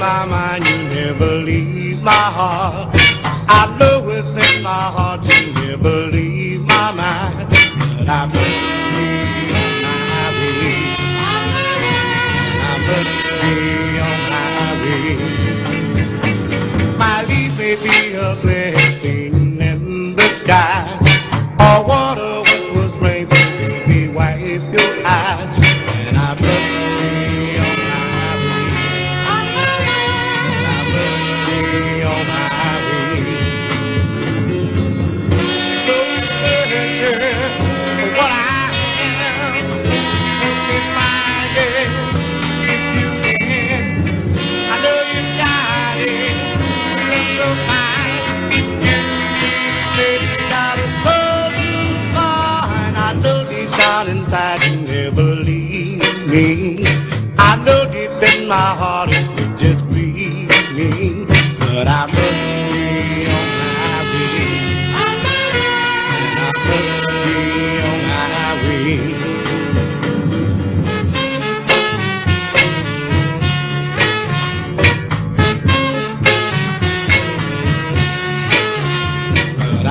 never leave my heart. I know within my heart you never leave my mind. But I must be on my way. I must be on my way. My leaf may be a blessing in the sky. I know deep in my heart it would just be me. But I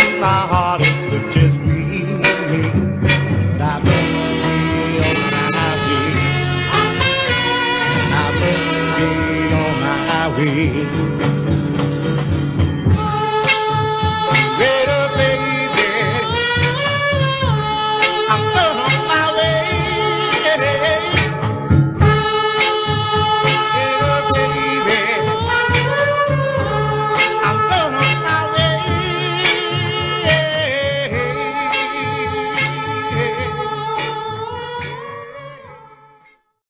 in my heart it would just grieve me. But I be on my way. I be on my way.